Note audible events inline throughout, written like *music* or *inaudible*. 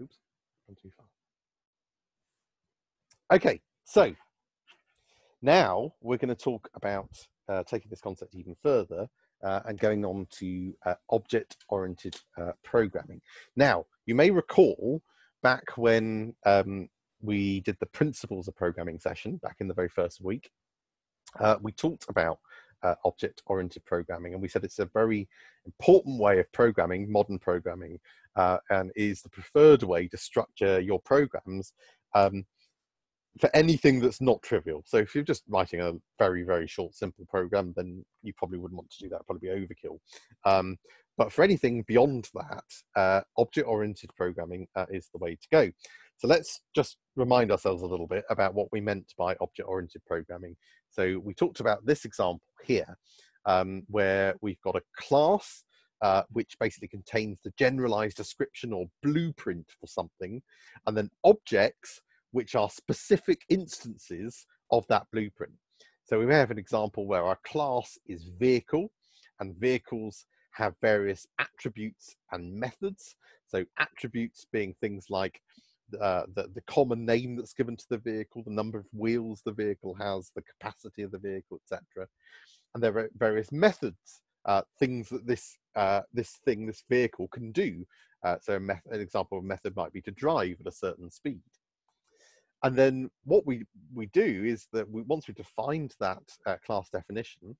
Oops, too far. Okay, so now we're going to talk about uh, taking this concept even further uh, and going on to uh, object-oriented uh, programming. Now, you may recall back when um, we did the principles of programming session back in the very first week, uh, we talked about uh, object-oriented programming, and we said it's a very important way of programming, modern programming, uh, and is the preferred way to structure your programs um, for anything that's not trivial. So if you're just writing a very, very short, simple program, then you probably wouldn't want to do that, probably be overkill. Um, but for anything beyond that, uh, object-oriented programming uh, is the way to go. So let's just remind ourselves a little bit about what we meant by object-oriented programming. So we talked about this example here, um, where we've got a class uh, which basically contains the generalized description or blueprint for something, and then objects which are specific instances of that blueprint. So we may have an example where our class is vehicle, and vehicles have various attributes and methods. So attributes being things like uh, the, the common name that's given to the vehicle, the number of wheels the vehicle has, the capacity of the vehicle, etc. And there are various methods, uh, things that this uh, this thing, this vehicle can do. Uh, so an example of a method might be to drive at a certain speed. And then what we, we do is that we, once we've defined that uh, class definition,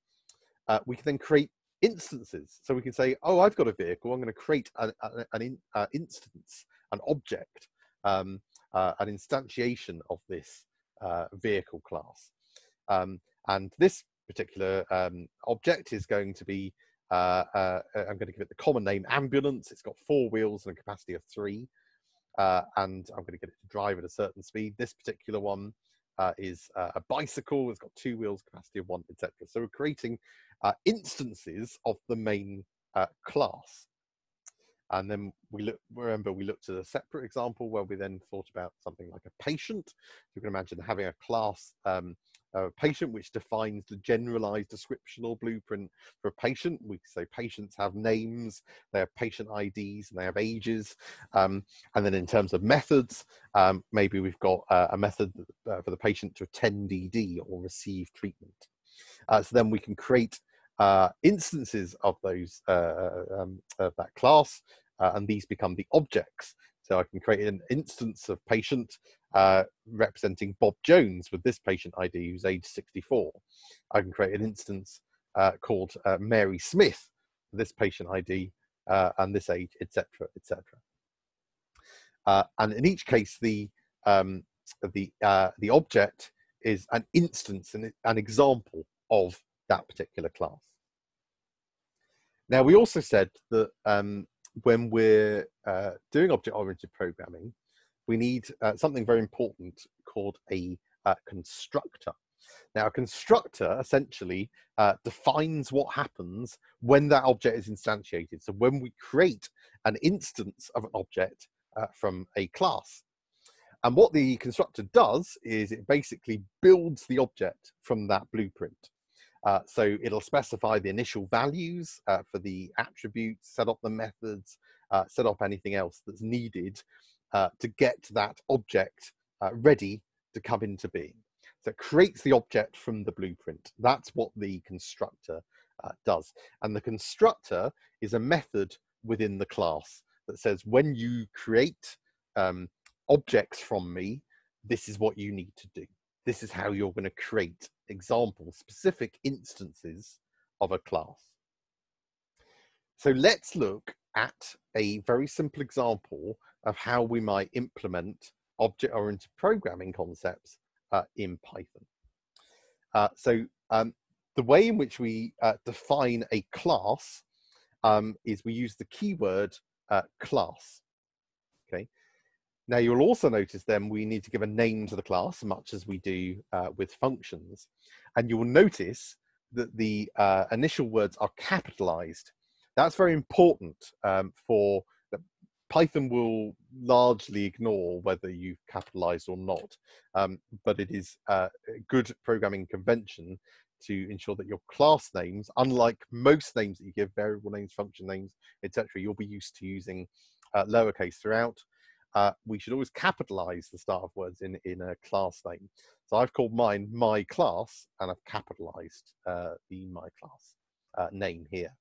uh, we can then create instances. So we can say, oh, I've got a vehicle. I'm going to create an, an in, instance, an object um, uh, an instantiation of this uh, vehicle class. Um, and this particular um, object is going to be, uh, uh, I'm going to give it the common name ambulance. It's got four wheels and a capacity of three. Uh, and I'm going to get it to drive at a certain speed. This particular one uh, is a bicycle. It's got two wheels, capacity of one, etc. So we're creating instances of the main class. And then we look, remember we looked at a separate example where we then thought about something like a patient. You can imagine having a class, um, a patient which defines the generalized description or blueprint for a patient. We say patients have names, they have patient IDs, and they have ages. Um, and then in terms of methods, um, maybe we've got uh, a method uh, for the patient to attend ED or receive treatment. Uh, so then we can create uh, instances of those uh, um, of that class, and these become the objects. So I can create an instance of patient uh, representing Bob Jones with this patient ID who's age 64. I can create an instance uh, called Mary Smith, this patient ID and this age, etc., etc. and in each case, the um, the the object is an instance, an, an example of that particular class. Now, we also said that um, when we're uh, doing object-oriented programming, we need uh, something very important called a uh, constructor. Now, a constructor essentially uh, defines what happens when that object is instantiated. So when we create an instance of an object uh, from a class. And what the constructor does is it basically builds the object from that blueprint. Uh, so it'll specify the initial values uh, for the attributes, set up the methods, uh, set up anything else that's needed uh, to get that object uh, ready to come into being. So it creates the object from the blueprint. That's what the constructor does. And the constructor is a method within the class that says when you create um, objects from me, this is what you need to do this is how you're going to create example specific instances of a class. So let's look at a very simple example of how we might implement object-oriented programming concepts uh, in Python. Uh, so um, the way in which we uh, define a class um, is we use the keyword uh, class. Now you'll also notice then we need to give a name to the class, much as we do uh, with functions. And you will notice that the uh, initial words are capitalized. That's very important um, for Python will largely ignore whether you've capitalized or not. Um, but it is uh, a good programming convention to ensure that your class names, unlike most names that you give, variable names, function names, etc., you'll be used to using uh, lowercase throughout. Uh, we should always capitalize the start of words in, in a class name. So I've called mine my class and I've capitalized uh, the my class uh, name here.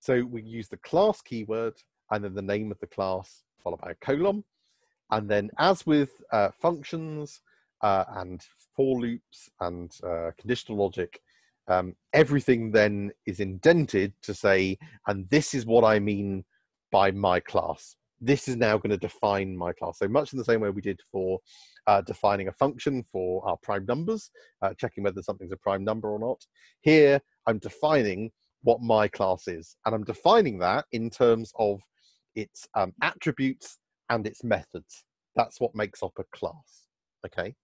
So we use the class keyword and then the name of the class followed by a colon. And then as with uh, functions uh, and for loops and uh, conditional logic, um, everything then is indented to say, and this is what I mean by my class. This is now going to define my class. So much in the same way we did for uh, defining a function for our prime numbers, uh, checking whether something's a prime number or not. Here, I'm defining what my class is, and I'm defining that in terms of its um, attributes and its methods. That's what makes up a class. Okay.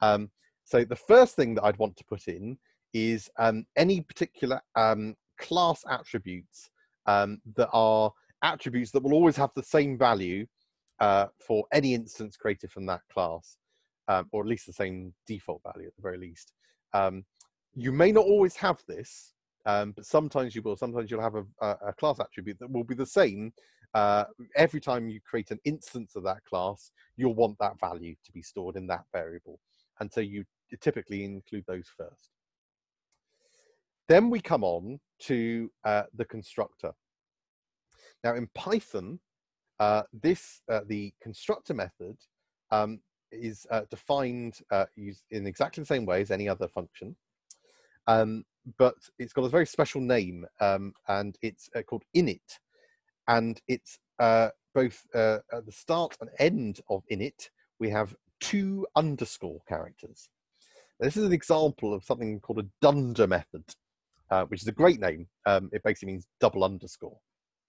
Um, so the first thing that I'd want to put in is um, any particular um, class attributes um, that are attributes that will always have the same value uh, for any instance created from that class, um, or at least the same default value at the very least. Um, you may not always have this, um, but sometimes you will. Sometimes you'll have a, a, class attribute that will be the same. Uh, every time you create an instance of that class, you'll want that value to be stored in that variable. And so you typically include those first. Then we come on to uh, the constructor. Now in Python, uh, this, uh, the constructor method um, is uh, defined uh, in exactly the same way as any other function. Um, but it's got a very special name um, and it's uh, called init. And it's both at the start and end of init, we have two underscore characters. This is an example of something called a dunder method uh, which is a great name. Um, it basically means double underscore.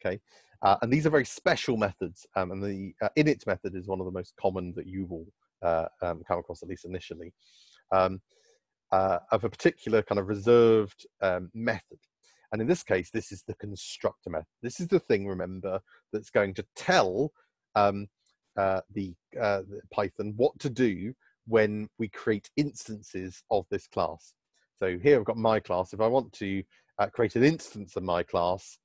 Okay, uh, and these are very special methods, um, and the uh, init method is one of the most common that you will uh, um, come across, at least initially, um, uh, of a particular kind of reserved um, method. And in this case, this is the constructor method. This is the thing, remember, that's going to tell um, uh, the, the Python what to do when we create instances of this class. So here I've got my class. If I want to uh, create an instance of my class,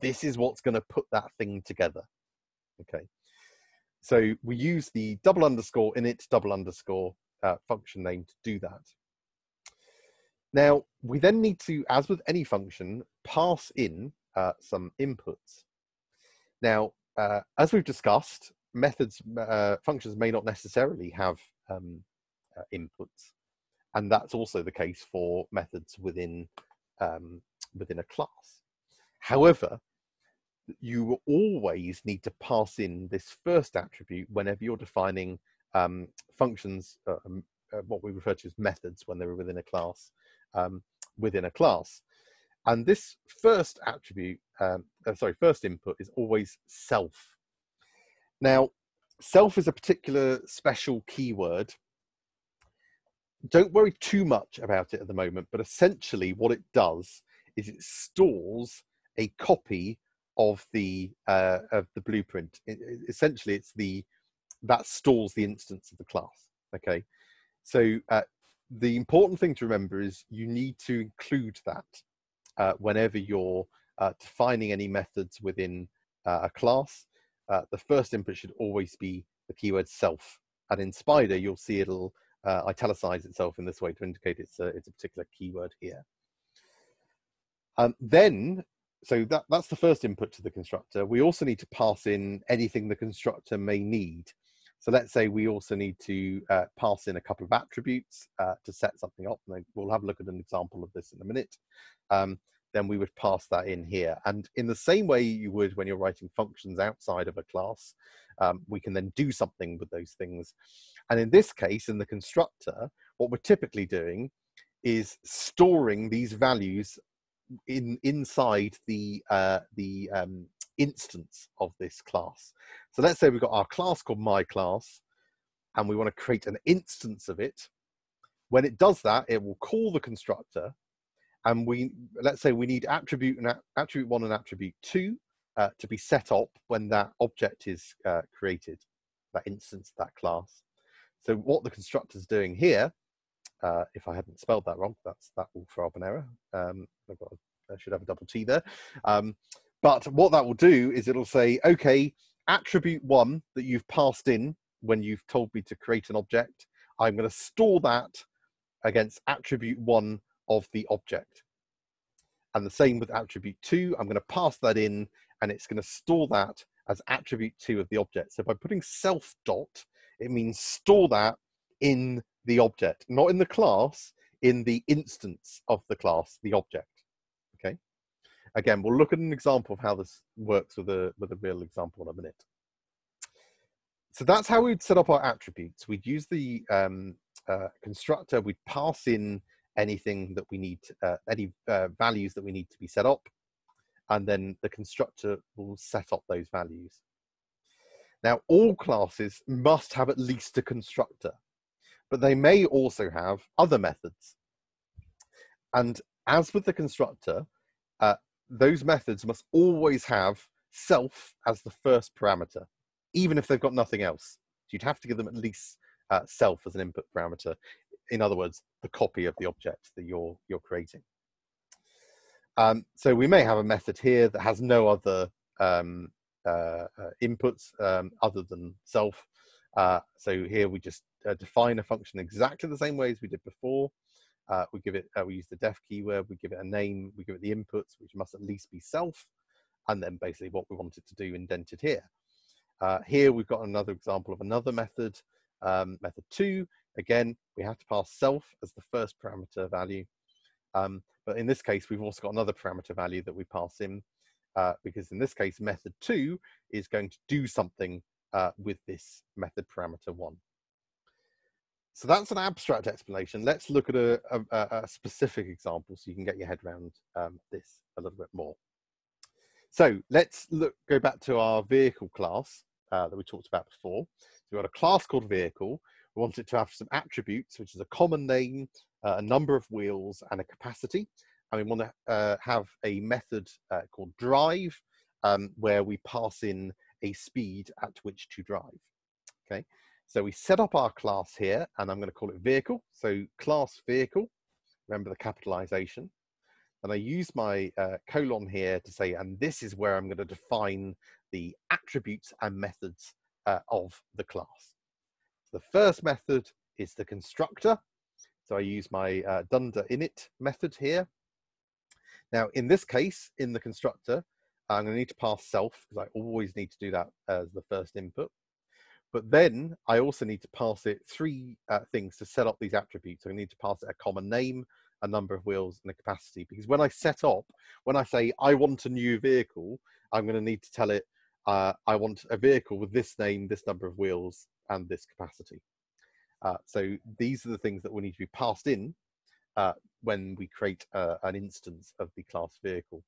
this is what's going to put that thing together. Okay. So we use the double underscore init double underscore uh, function name to do that. Now, we then need to, as with any function, pass in uh, some inputs. Now, uh, as we've discussed, methods, uh, functions may not necessarily have um, uh, inputs and that's also the case for methods within um, within a class. However, you always need to pass in this first attribute whenever you're defining um, functions, uh, um, uh, what we refer to as methods when they're within a class, um, within a class. And this first attribute, um, uh, sorry, first input is always self. Now, self is a particular special keyword don't worry too much about it at the moment, but essentially what it does is it stores a copy of the uh, of the blueprint. It, it, essentially, it's the that stores the instance of the class. Okay, so uh, the important thing to remember is you need to include that uh, whenever you're uh, defining any methods within uh, a class. Uh, the first input should always be the keyword self, and in Spyder you'll see it'll italicize itself in this way to indicate it's a, it's a particular keyword here. Um, then, so that, that's the first input to the constructor. We also need to pass in anything the constructor may need. So let's say we also need to uh, pass in a couple of attributes uh, to set something up. And we'll have a look at an example of this in a minute. Um, then we would pass that in here. And in the same way you would when you're writing functions outside of a class, um, we can then do something with those things. And in this case, in the constructor, what we're typically doing is storing these values in inside the uh, the um, instance of this class. So let's say we've got our class called my class, and we want to create an instance of it. When it does that, it will call the constructor, and we let's say we need attribute and attribute one and attribute two uh, to be set up when that object is uh, created, that instance, that class. So what the constructor is doing here, uh, if I hadn't spelled that wrong, that's that up an error. Um, I've got, I should have a double T there. Um, but what that will do is it'll say, okay, attribute one that you've passed in when you've told me to create an object, I'm going to store that against attribute one of the object. And the same with attribute two, I'm going to pass that in and it's going to store that as attribute two of the object. So by putting self dot, it means store that in the object, not in the class, in the instance of the class, the object. Okay. Again, we'll look at an example of how this works with a with a real example in a minute. So that's how we'd set up our attributes. We'd use the um, uh, constructor. We'd pass in anything that we need, uh, any uh, values that we need to be set up, and then the constructor will set up those values. Now, all classes must have at least a constructor, but they may also have other methods. And as with the constructor, uh, those methods must always have self as the first parameter, even if they've got nothing else. You'd have to give them at least uh, self as an input parameter. In other words, the copy of the object that you're you're creating. Um, so we may have a method here that has no other um, uh, uh, inputs um, other than self. Uh, so here we just uh, define a function exactly the same way as we did before. Uh, we give it, uh, we use the def keyword, we give it a name, we give it the inputs, which must at least be self, and then basically what we want it to do indented here. here we've got another example of another method, um, method two. Again, we have to pass self as the first parameter value. Um, but in this case, we've also got another parameter value that we pass in uh, because in this case, method two is going to do something uh, with this method parameter one. So that's an abstract explanation. Let's look at a, a, a specific example so you can get your head around um, this a little bit more. So let's look, go back to our vehicle class uh, that we talked about before. So we've got a class called vehicle. We want it to have some attributes, which is a common name, uh, a number of wheels, and a capacity. And we want to uh, have a method uh, called drive, um, where we pass in a speed at which to drive. Okay, so we set up our class here, and I'm going to call it vehicle. So class vehicle, remember the capitalization. And I use my uh, colon here to say, and this is where I'm going to define the attributes and methods uh, of the class. The first method is the constructor. So I use my uh, dunder init method here. Now, in this case, in the constructor, I'm going to need to pass self because I always need to do that as the first input. But then I also need to pass it three uh, things to set up these attributes. I need to pass it a common name, a number of wheels, and a capacity. Because when I set up, when I say I want a new vehicle, I'm going to need to tell it uh, I want a vehicle with this name, this number of wheels, and this capacity. Uh, so these are the things that will need to be passed in uh, when we create uh, an instance of the class vehicle.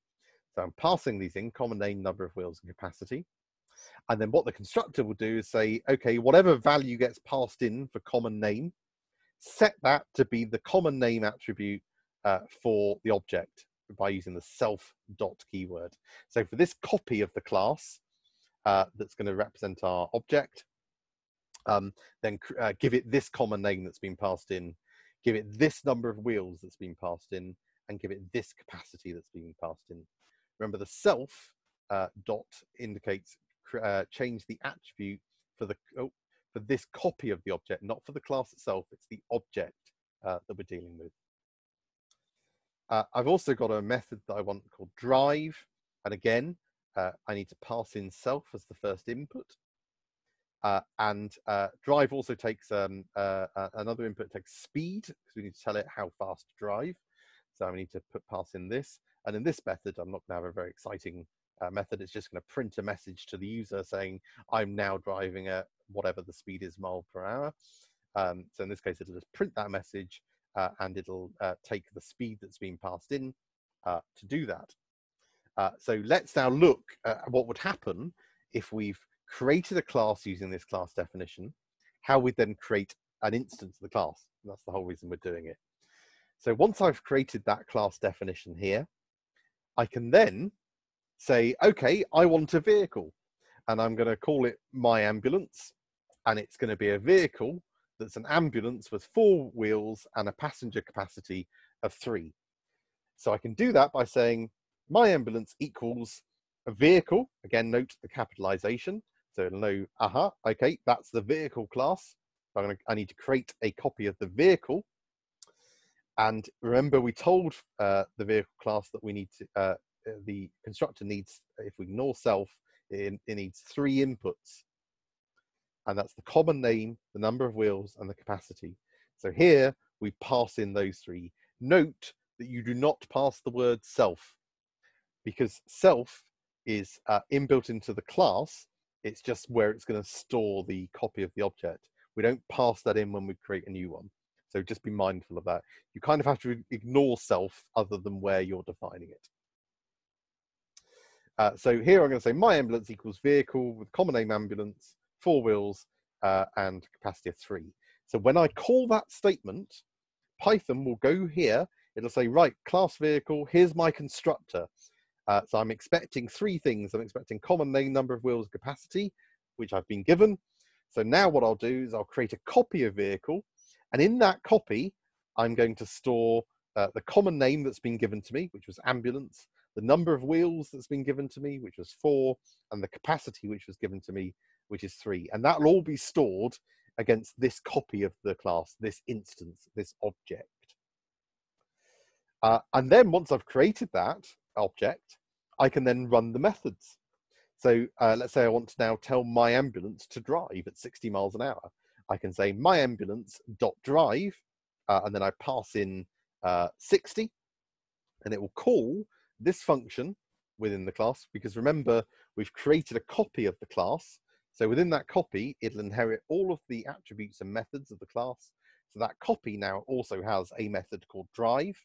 So I'm passing these in, common name, number of wheels, and capacity. And then what the constructor will do is say, okay, whatever value gets passed in for common name, set that to be the common name attribute uh, for the object by using the self dot keyword. So for this copy of the class uh, that's going to represent our object, um, then uh, give it this common name that's been passed in, give it this number of wheels that's been passed in, and give it this capacity that's being passed in. Remember the self uh, dot indicates uh, change the attribute for the oh, for this copy of the object, not for the class itself. It's the object uh, that we're dealing with. Uh, I've also got a method that I want called drive, and again, uh, I need to pass in self as the first input. Uh, and uh, drive also takes um, another input takes speed because we need to tell it how fast to drive. So I need to put pass in this. And in this method, I'm not going to have a very exciting uh, method. It's just going to print a message to the user saying I'm now driving at whatever the speed is mile per hour. Um, so in this case, it'll just print that message uh, and it'll uh, take the speed that's been passed in to do that. so let's now look at what would happen if we've created a class using this class definition, how we then create an instance of the class. That's the whole reason we're doing it. So once I've created that class definition here, I can then say, okay, I want a vehicle. And I'm going to call it my ambulance. And it's going to be a vehicle that's an ambulance with four wheels and a passenger capacity of three. So I can do that by saying my ambulance equals a vehicle. Again, note the capitalization So it'll know, aha, okay, that's the vehicle class. I'm gonna, I need to create a copy of the vehicle. And remember, we told uh, the vehicle class that we need to, uh the constructor needs, if we ignore self, it, it needs three inputs. And that's the common name, the number of wheels, and the capacity. So here we pass in those three. Note that you do not pass the word self because self is uh, inbuilt into the class. It's just where it's going to store the copy of the object. We don't pass that in when we create a new one. So just be mindful of that. You kind of have to ignore self other than where you're defining it. Uh, so here I'm going to say my ambulance equals vehicle with common name ambulance, four wheels, uh, and capacity of three. So when I call that statement, Python will go here. It'll say, right, class vehicle, here's my constructor. Uh, so I'm expecting three things. I'm expecting common name, number of wheels, capacity, which I've been given. So now what I'll do is I'll create a copy of vehicle. And in that copy, I'm going to store uh, the common name that's been given to me, which was ambulance, the number of wheels that's been given to me, which was four, and the capacity which was given to me, which is three. And that'll all be stored against this copy of the class, this instance, this object. Uh, and then once I've created that object, I can then run the methods. So uh, let's say I want to now tell my ambulance to drive at 60 miles an hour. I can say my ambulance dot drive, uh, and then I pass in uh, 60, and it will call this function within the class because remember we've created a copy of the class so within that copy, it'll inherit all of the attributes and methods of the class. So that copy now also has a method called drive.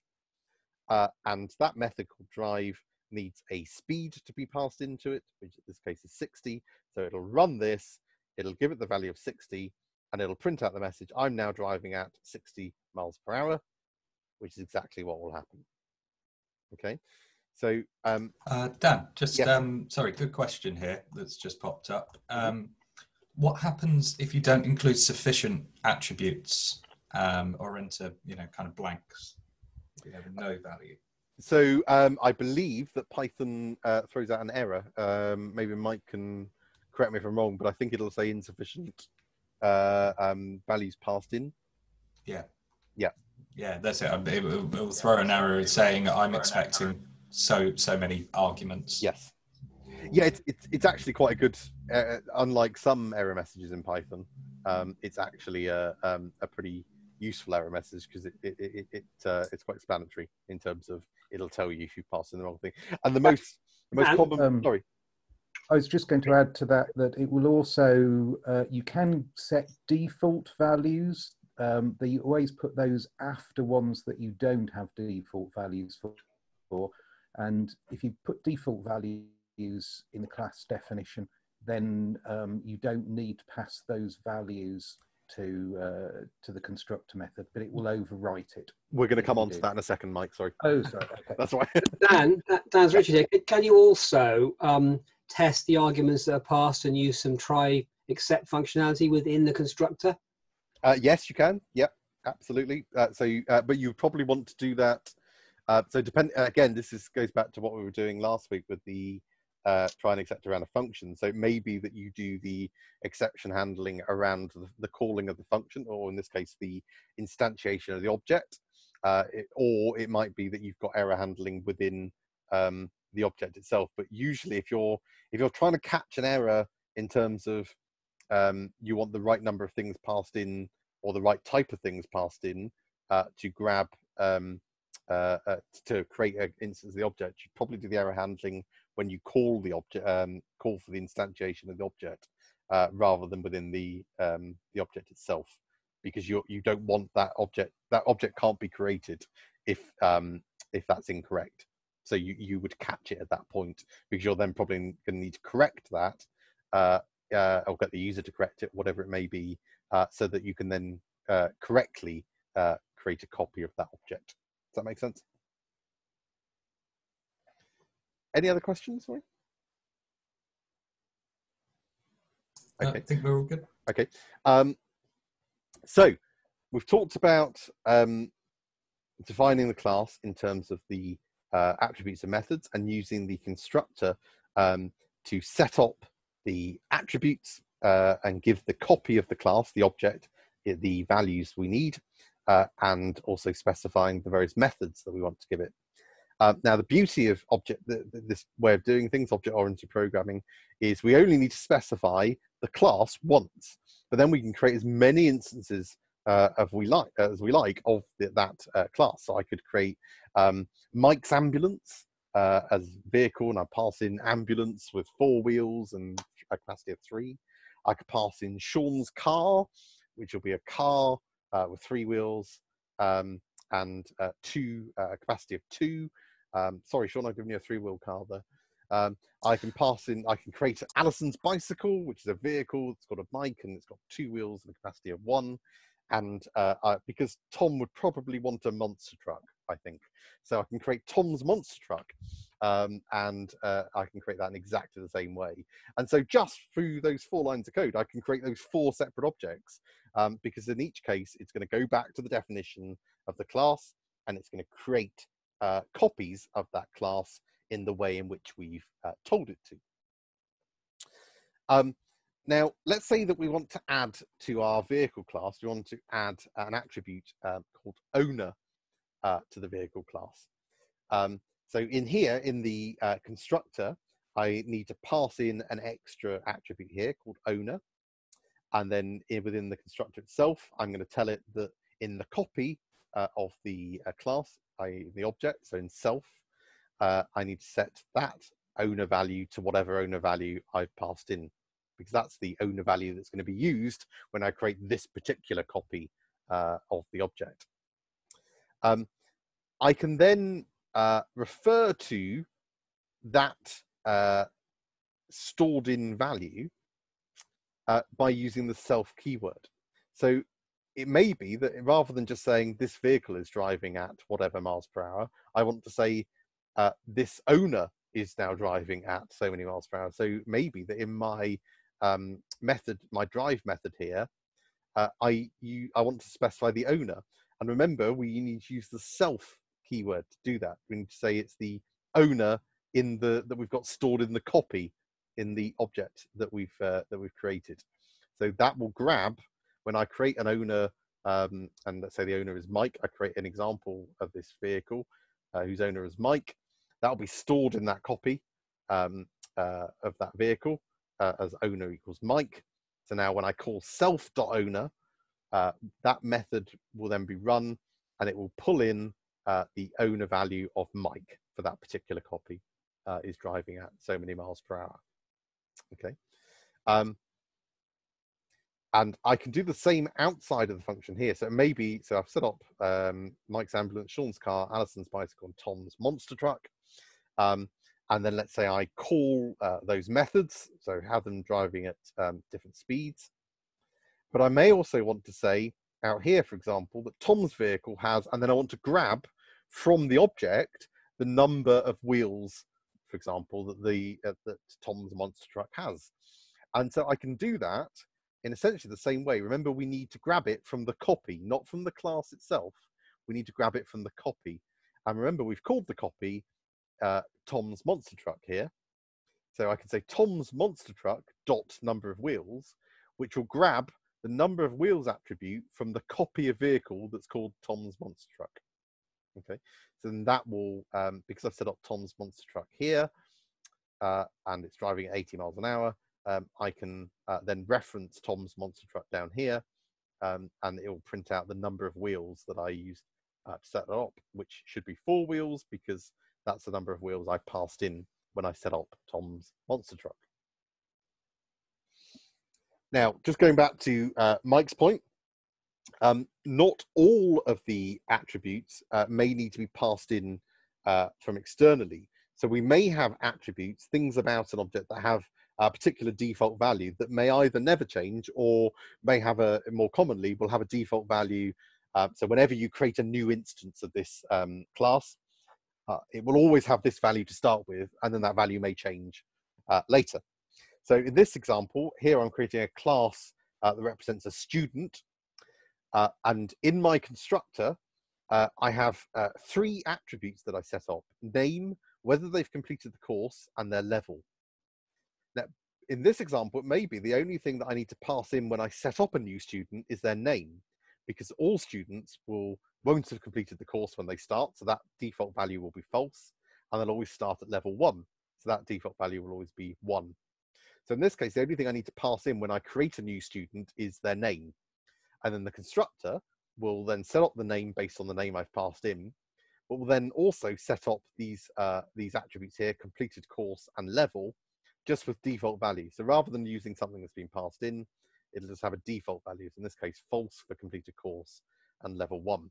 Uh, and that method called drive needs a speed to be passed into it, which in this case is 60. So it'll run this, it'll give it the value of 60, and it'll print out the message, I'm now driving at 60 miles per hour, which is exactly what will happen. Okay, so, um, uh, Dan, just yes. um, sorry, good question here that's just popped up. Mm-hmm. Um, what happens if you don't include sufficient attributes um, or enter, you know, kind of blanks? You have no value. So um, I believe that Python uh, throws out an error. Um, maybe Mike can correct me if I'm wrong, but I think it'll say insufficient uh, um, values passed in. Yeah. Yeah. Yeah, that's it. It will throw an error saying I'm expecting so so many arguments. Yes. Yeah, it's it's, it's actually quite a good. Uh, unlike some error messages in Python, um, it's actually a um, a pretty useful error message because it it it, it uh, it's quite explanatory in terms of it'll tell you if you pass in the wrong thing. And the most the most common. Um, sorry. I was just going to add to that that it will also uh, you can set default values. Um, that you always put those after ones that you don't have default values for. For and if you put default values in the class definition, then um, you don't need to pass those values to uh, to the constructor method, but it will overwrite it. We're going to come on to that in a second, Mike. Sorry. Oh, sorry. *laughs* Okay. That's why. *laughs* Dan, Dan's Richard here. Can you also um, test the arguments that are passed and use some try except functionality within the constructor? Uh, yes, you can. Yep, absolutely. Uh, so, uh, but you probably want to do that uh, so depend again, this is goes back to what we were doing last week with the uh, try and except around a function. So it may be that you do the exception handling around the, the calling of the function, or in this case, the instantiation of the object. Uh, it, or it might be that you've got error handling within um, the object itself. But usually, if you're if you're trying to catch an error in terms of um, you want the right number of things passed in or the right type of things passed in uh, to grab um, uh, uh, to create an instance of the object, you probably do the error handling when you call the object, um, call for the instantiation of the object, uh, rather than within the um, the object itself, because you you don't want that object. That object can't be created if um, if that's incorrect. So you you would catch it at that point because you're then probably going to need to correct that, uh, uh, or get the user to correct it, whatever it may be, uh, so that you can then correctly create a copy of that object. Does that make sense? Any other questions? Sorry. Okay. I think we're all good. Okay. Um, so we've talked about um, defining the class in terms of the uh, attributes and methods and using the constructor um, to set up the attributes uh, and give the copy of the class, the object, the values we need, uh, and also specifying the various methods that we want to give it. Uh, now, the beauty of object, the, this way of doing things, object-oriented programming, is we only need to specify the class once, but then we can create as many instances uh, of we like as we like of the, that uh, class. So I could create um, Mike's ambulance uh, as vehicle, and I pass in ambulance with four wheels and a capacity of three. I could pass in Sean's car, which will be a car with three wheels um, and uh, two uh, capacity of two. Um, sorry, Sean, I've given you a three-wheel car there. Um, I can pass in, I can create Alison's bicycle, which is a vehicle. It's got a bike and it's got two wheels and a capacity of one. And uh, I, because Tom would probably want a monster truck, I think. So I can create Tom's monster truck um, and uh, I can create that in exactly the same way. And so just through those four lines of code, I can create those four separate objects um, because in each case, it's going to go back to the definition of the class and it's going to create uh, copies of that class in the way in which we've uh, told it to. Um, now, let's say that we want to add to our vehicle class, we want to add an attribute um, called owner uh, to the vehicle class. Um, so in here, in the uh, constructor, I need to pass in an extra attribute here called owner. And then within the constructor itself, I'm going to tell it that in the copy uh, of the uh, class, i.e. the object, so in self, uh, I need to set that owner value to whatever owner value I've passed in, because that's the owner value that's going to be used when I create this particular copy uh, of the object. Um, I can then uh, refer to that uh, stored in value uh, by using the self keyword. So it may be that rather than just saying this vehicle is driving at whatever miles per hour, I want to say uh, this owner is now driving at so many miles per hour. So maybe that in my um, method, my drive method here, uh, I you I want to specify the owner. And remember, we need to use the self keyword to do that. We need to say it's the owner in the that we've got stored in the copy in the object that we've uh, that we've created. So that will grab when I create an owner, um, and let's say the owner is Mike. I create an example of this vehicle uh, whose owner is Mike. That'll be stored in that copy um, uh, of that vehicle uh, as owner equals Mike. So now when I call self.owner, uh, that method will then be run and it will pull in uh, the owner value of Mike for that particular copy uh, is driving at so many miles per hour. Okay. Um, and I can do the same outside of the function here. So maybe, so I've set up um, Mike's ambulance, Sean's car, Alison's bicycle, and Tom's monster truck. Um, and then let's say I call uh, those methods, so have them driving at um, different speeds. But I may also want to say out here, for example, that Tom's vehicle has, and then I want to grab from the object the number of wheels, for example, that the uh, that Tom's monster truck has. And so I can do that in essentially the same way. Remember, we need to grab it from the copy, not from the class itself. We need to grab it from the copy. And remember, we've called the copy uh, Tom's monster truck here. So I can say Tom's monster truck dot number of wheels, which will grab the number of wheels attribute from the copy of vehicle that's called Tom's monster truck. Okay, so then that will, um, because I've set up Tom's monster truck here, uh, and it's driving at 80 miles an hour, um, I can uh, then reference Tom's monster truck down here, um, and it will print out the number of wheels that I used uh, to set it up, which should be four wheels because that's the number of wheels I passed in when I set up Tom's monster truck. Now, just going back to uh, Mike's point, um, not all of the attributes uh, may need to be passed in uh, from externally. So we may have attributes, things about an object that have a particular default value that may either never change or may have a, more commonly, will have a default value. Uh, so whenever you create a new instance of this um, class, uh, it will always have this value to start with, and then that value may change uh, later. So in this example, here I'm creating a class uh, that represents a student. Uh, and in my constructor, uh, I have uh, three attributes that I set up. Name, whether they've completed the course, and their level. Now, in this example, it may be the only thing that I need to pass in when I set up a new student is their name, because all students will won't have completed the course when they start, so that default value will be false, and they'll always start at level one, so that default value will always be one. So in this case, the only thing I need to pass in when I create a new student is their name, and then the constructor will then set up the name based on the name I've passed in, but will then also set up these uh, these attributes here, completed course and level, just with default values. So rather than using something that's been passed in, it'll just have a default values, in this case, false for completed course and level one.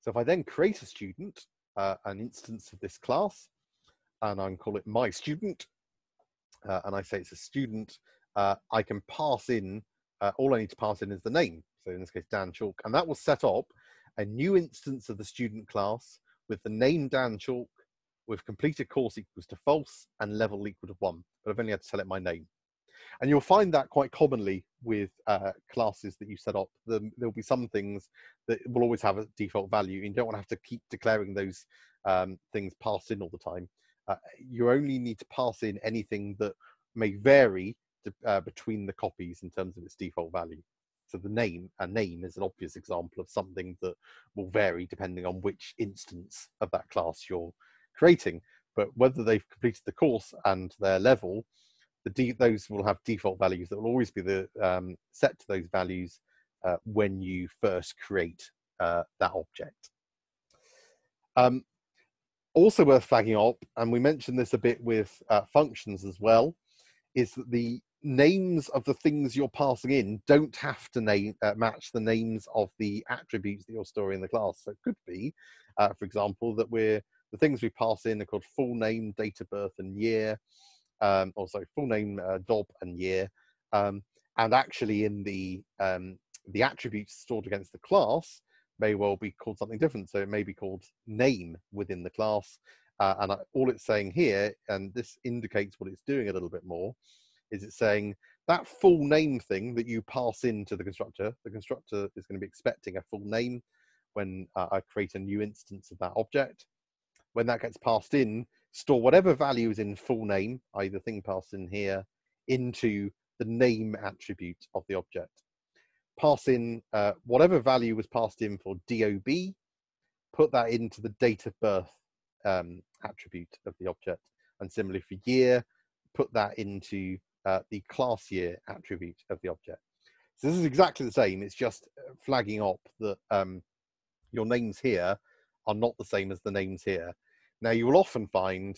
So if I then create a student, uh, an instance of this class, and I can call it my student, uh, and I say it's a student, uh, I can pass in, uh, all I need to pass in is the name. So in this case, Dan Chalk, and that will set up a new instance of the student class with the name Dan Chalk with completed course equals to false and level equal to one, but I've only had to tell it my name. And you'll find that quite commonly with uh, classes that you set up. The, there'll be some things that will always have a default value. You don't want to have to keep declaring those um, things passed in all the time. Uh, you only need to pass in anything that may vary to, uh, between the copies in terms of its default value. So the name, a name is an obvious example of something that will vary depending on which instance of that class you're creating. But whether they've completed the course and their level, the those will have default values that will always be the um, set to those values uh, when you first create uh, that object. Um, also worth flagging up, and we mentioned this a bit with uh, functions as well, is that the names of the things you're passing in don't have to name uh, match the names of the attributes that you're storing in the class. So it could be, uh, for example, that we're the things we pass in are called full name, date of birth, and year. Um, also, full name, uh, DOB, and year. Um, and actually, in the um, the attributes stored against the class may well be called something different. So it may be called name within the class. Uh, and I, all it's saying here, and this indicates what it's doing a little bit more, is it's saying that full name thing that you pass into the constructor, the constructor is going to be expecting a full name when uh, I create a new instance of that object. When that gets passed in, store whatever value is in full name, i.e. the thing passed in here, into the name attribute of the object. Pass in uh, whatever value was passed in for DOB, put that into the date of birth um, attribute of the object. And similarly for year, put that into uh, the class year attribute of the object. So this is exactly the same. It's just uh, flagging up that um, your names here are not the same as the names here. Now you will often find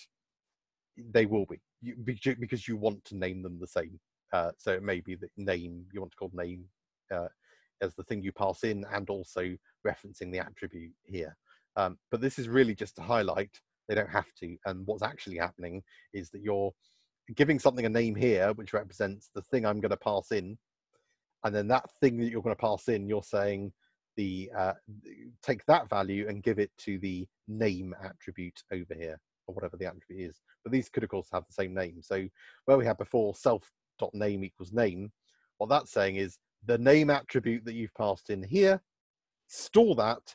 they will be you, because you want to name them the same. Uh, so it may be that name you want to call name uh, as the thing you pass in, and also referencing the attribute here. Um, but this is really just to highlight they don't have to. And what's actually happening is that you're giving something a name here, which represents the thing I'm going to pass in, and then that thing that you're going to pass in, you're saying the uh, take that value and give it to the name attribute over here, or whatever the attribute is. But these could of course have the same name. So where we had before self dot name equals name, what that's saying is the name attribute that you've passed in here, store that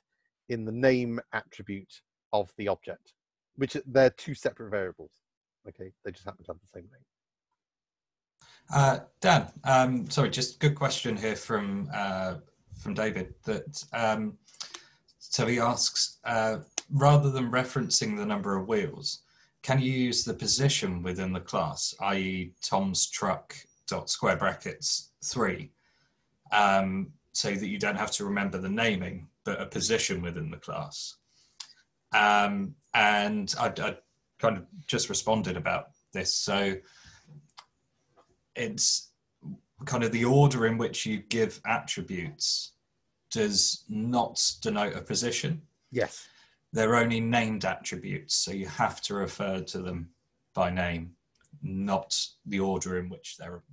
in the name attribute of the object, which they're two separate variables. Okay, they just happen to have the same name. Uh, Dan, um, sorry, just good question here from uh, from David. That um, so he asks, uh, rather than referencing the number of wheels, can you use the position within the class, i.e., Tom's truck dot square brackets three, um, so that you don't have to remember the naming, but a position within the class. Um, and I, I kind of just responded about this. So it's kind of the order in which you give attributes does not denote a position. Yes. They're only named attributes, so you have to refer to them by name, not the order in which they're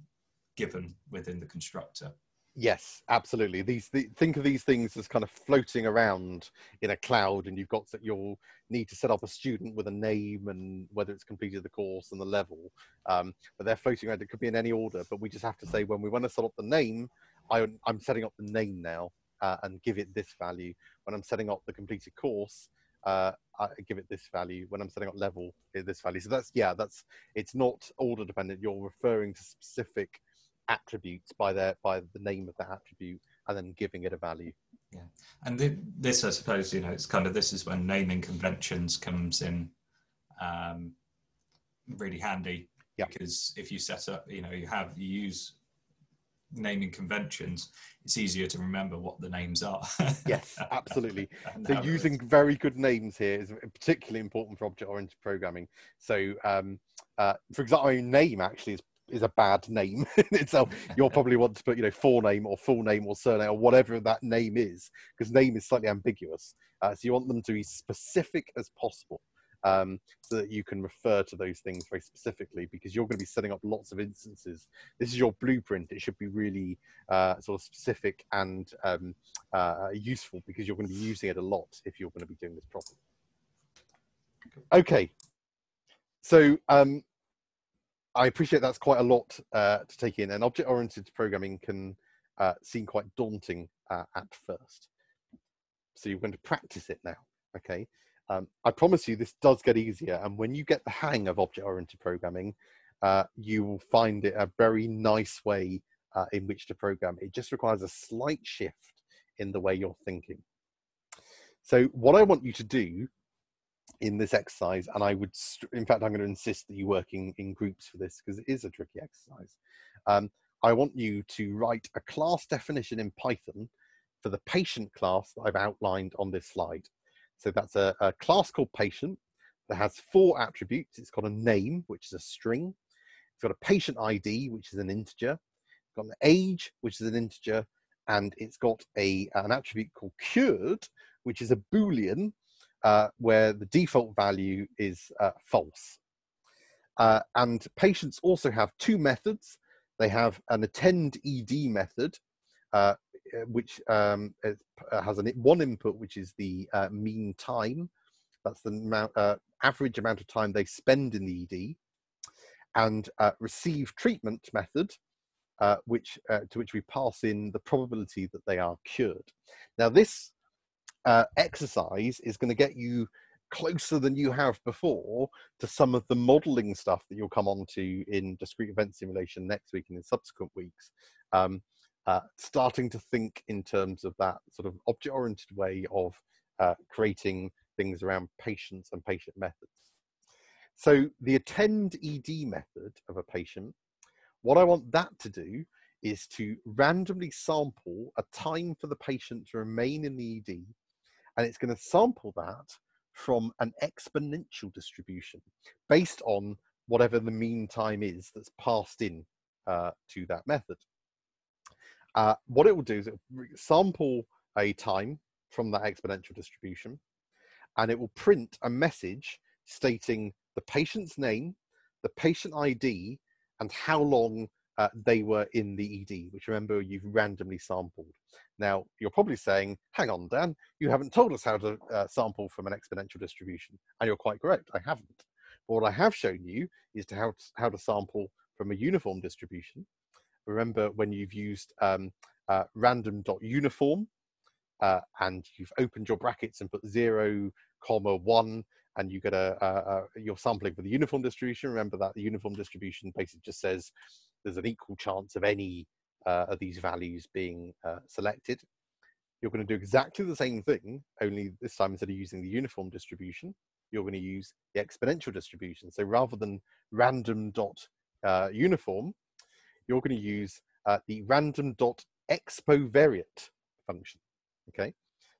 given within the constructor. Yes, absolutely. These the, think of these things as kind of floating around in a cloud, and you've got that you'll need to set up a student with a name and whether it's completed the course and the level. Um, but they're floating around. It could be in any order, but we just have to say when we want to set up the name, I, am setting up the name now uh, and give it this value. When I'm setting up the completed course, uh, I give it this value. When I'm setting up level, this value. So that's yeah, that's it's not order dependent. You're referring to specific attributes by their by the name of that attribute and then giving it a value. Yeah, and the, this, I suppose, you know, it's kind of this is when naming conventions comes in um, really handy yeah. because if you set up, you know, you have you use naming conventions, it's easier to remember what the names are. *laughs* yes, absolutely. *laughs* so using very good names here is particularly important for object-oriented programming. So, um, uh, for example, name actually is is a bad name *laughs* in itself. You'll probably want to put, you know, forename or full name or surname or whatever that name is, because name is slightly ambiguous. Uh, so you want them to be specific as possible, um, so that you can refer to those things very specifically, because you're going to be setting up lots of instances. This is your blueprint. It should be really uh, sort of specific and um, uh, useful, because you're going to be using it a lot if you're going to be doing this properly. Okay. So um, I appreciate that's quite a lot uh, to take in, and object-oriented programming can uh, seem quite daunting uh, at first. So you're going to practice it now, okay? Um, I promise you this does get easier, and when you get the hang of object-oriented programming, uh, you will find it a very nice way uh, in which to program. It just requires a slight shift in the way you're thinking. So what I want you to do in this exercise, and I would, in fact, I'm going to insist that you work in, in groups for this because it is a tricky exercise. Um, I want you to write a class definition in Python for the patient class that I've outlined on this slide. So that's a, a class called patient that has four attributes. It's got a name, which is a string. It's got a patient ID, which is an integer. It's got an age, which is an integer. And it's got a, an attribute called cured, which is a Boolean, uh, where the default value is uh, false. Uh, and patients also have two methods. They have an attend ed method, uh, which um, uh, has an, one input, which is the mean time. That's the amount, average amount of time they spend in the ED. And receive treatment method, which to which we pass in the probability that they are cured. Now this uh, exercise is going to get you closer than you have before to some of the modeling stuff that you'll come on to in discrete event simulation next week and in subsequent weeks. Um, uh, starting to think in terms of that sort of object oriented way of uh, creating things around patients and patient methods. So, the attend ED method of a patient, what I want that to do is to randomly sample a time for the patient to remain in the ED and it's going to sample that from an exponential distribution based on whatever the mean time is that's passed in uh, to that method. Uh, what it will do is it will sample a time from that exponential distribution and it will print a message stating the patient's name, the patient ID, and how long uh, they were in the ED, which remember you've randomly sampled. Now, you're probably saying, hang on, Dan, you haven't told us how to uh, sample from an exponential distribution. And you're quite correct, I haven't. But what I have shown you is to how, to, how to sample from a uniform distribution. Remember when you've used um, uh, random.uniform uh, and you've opened your brackets and put zero, comma, one, and you get a, a, a you're sampling for the uniform distribution. Remember that the uniform distribution basically just says there's an equal chance of any uh, of these values being uh, selected. You're going to do exactly the same thing, only this time instead of using the uniform distribution, you're going to use the exponential distribution. So rather than random dot uh, uniform, you're going to use uh, the random dot expovariate function. Okay,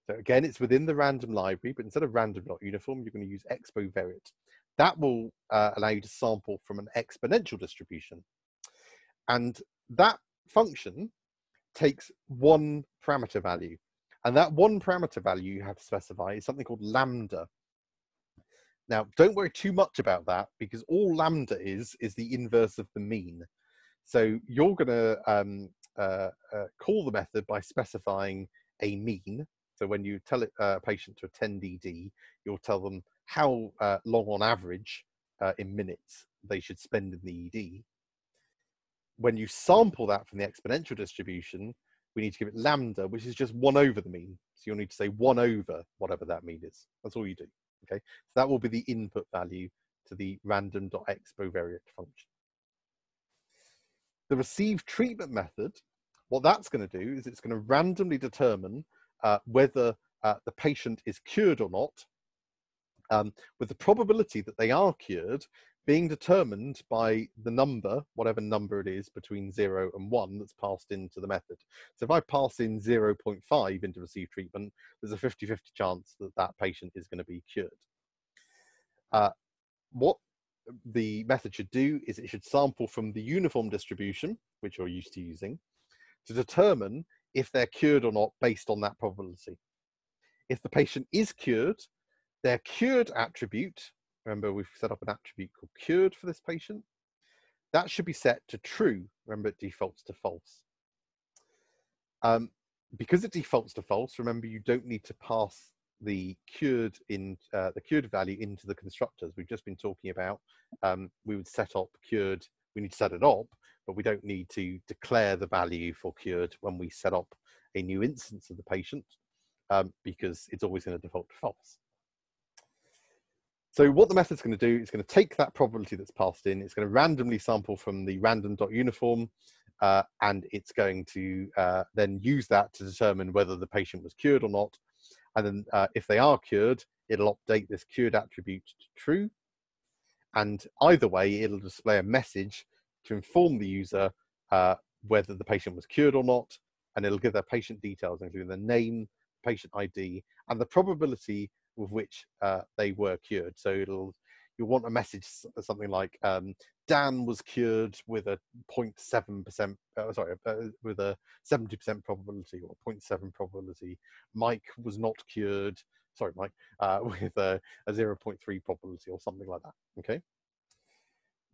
so again, it's within the random library, but instead of random dot uniform, you're going to use expovariate. That will uh, allow you to sample from an exponential distribution. And that function takes one parameter value. And that one parameter value you have to specify is something called lambda. Now, don't worry too much about that because all lambda is, is the inverse of the mean. So you're going to um, uh, uh, call the method by specifying a mean. So when you tell a uh, patient to attend ED, you'll tell them how uh, long on average uh, in minutes they should spend in the ED when you sample that from the exponential distribution, we need to give it lambda, which is just one over the mean. So you'll need to say one over whatever that mean is. That's all you do. Okay, so that will be the input value to the random.expovariate function. The receive treatment method, what that's going to do is it's going to randomly determine uh, whether uh, the patient is cured or not, um, with the probability that they are cured being determined by the number, whatever number it is between zero and one that's passed into the method. So if I pass in 0.5 into receive treatment, there's a 50-50 chance that that patient is going to be cured. Uh, what the method should do is it should sample from the uniform distribution, which you're used to using, to determine if they're cured or not based on that probability. If the patient is cured, their cured attribute Remember, we've set up an attribute called cured for this patient. That should be set to true. Remember, it defaults to false. Um, because it defaults to false, remember you don't need to pass the cured in uh, the cured value into the constructors. We've just been talking about um, we would set up cured. We need to set it up, but we don't need to declare the value for cured when we set up a new instance of the patient um, because it's always going to default to false. So what the method's going to do is going to take that probability that's passed in, it's going to randomly sample from the random.uniform, uh, and it's going to uh, then use that to determine whether the patient was cured or not. And then uh, if they are cured, it'll update this cured attribute to true. And either way, it'll display a message to inform the user uh, whether the patient was cured or not. And it'll give their patient details, including the name, patient ID, and the probability with which uh, they were cured. So it'll you'll want a message something like um, Dan was cured with a 0.7 percent, uh, sorry, uh, with a 70 percent probability or 0.7 probability. Mike was not cured. Sorry, Mike, uh, *laughs* with a, a 0.3 probability or something like that. Okay.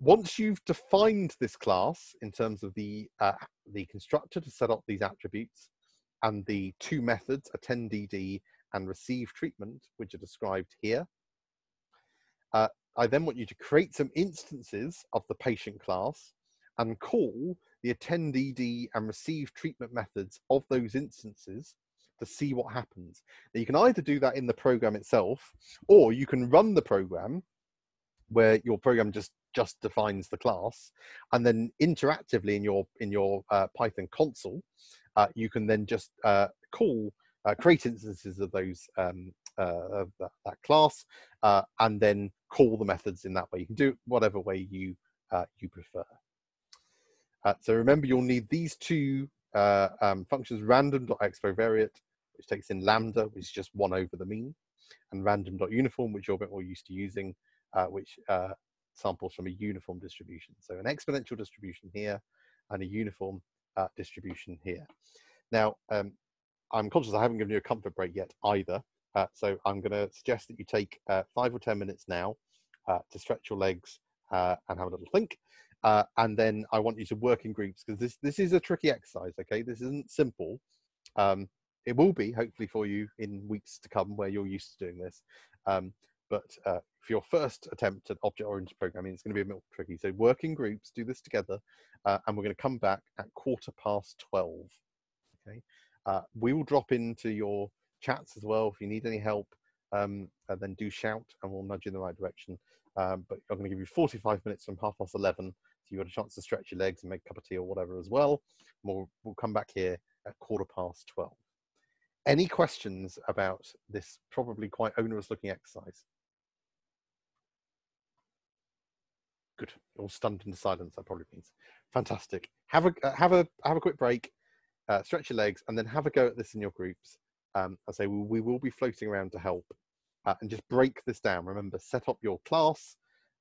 Once you've defined this class in terms of the uh, the constructor to set up these attributes and the two methods, attend ED and receive treatment, which are described here. Uh, I then want you to create some instances of the patient class and call the attend ED and receive treatment methods of those instances to see what happens. Now you can either do that in the program itself, or you can run the program where your program just just defines the class, and then interactively in your in your uh, Python console, uh, you can then just uh, call uh, create instances of those um, uh, of that, that class, uh, and then call the methods in that way. You can do it whatever way you uh, you prefer. Uh, so remember, you'll need these two uh, um, functions: random.expovariate, which takes in lambda, which is just one over the mean, and random.uniform, which you're a bit more used to using, which samples from a uniform distribution. So an exponential distribution here, and a uniform distribution here. Now, um, I'm conscious I haven't given you a comfort break yet either. Uh, so I'm going to suggest that you take uh, five or 10 minutes now uh, to stretch your legs uh, and have a little think. Uh, and then I want you to work in groups because this, this is a tricky exercise, okay? This isn't simple. Um, it will be, hopefully, for you in weeks to come where you're used to doing this. Um, but uh, for your first attempt at object-oriented programming, it's going to be a bit tricky. So work in groups, do this together, and we're going to come back at quarter past 12, okay? Uh, we will drop into your chats as well if you need any help. Um, and then do shout, and we'll nudge you in the right direction. Um, but I'm going to give you 45 minutes from half past 11, so you've got a chance to stretch your legs and make a cup of tea or whatever as well. We'll, we'll come back here at quarter past 12. Any questions about this probably quite onerous looking exercise? Good. All stunned into silence. That probably means fantastic. Have a uh, have a have a quick break uh, stretch your legs, and then have a go at this in your groups. Um, I say we, will be floating around to help, uh, and just break this down. Remember, set up your class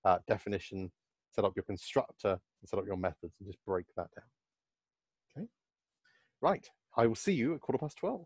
uh, definition, set up your constructor, and set up your methods, and just break that down. Okay. Right. I will see you at quarter past twelve.